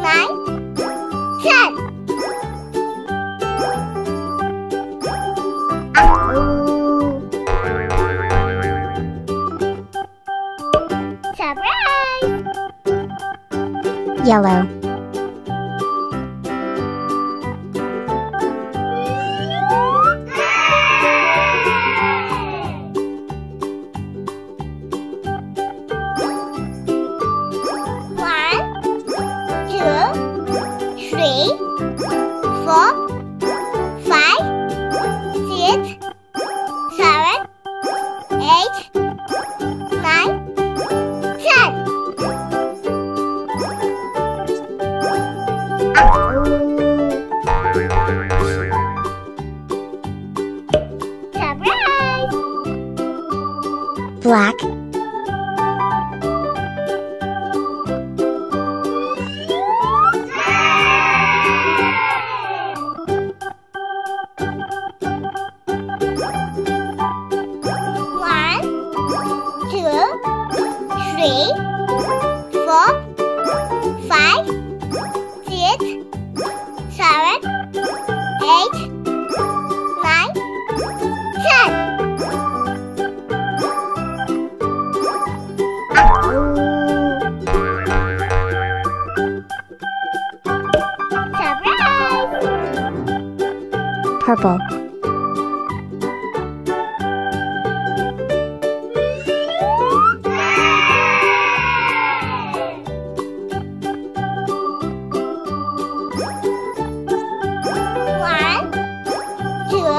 nine, ten. Surprise! Yellow. three, four, five, six, seven, eight, nine, ten. Surprise! Purple.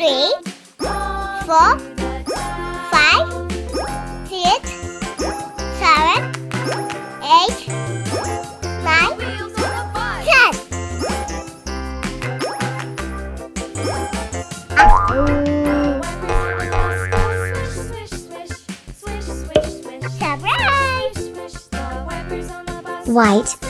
three, four, five, six, seven, eight, nine, ten. Surprise! White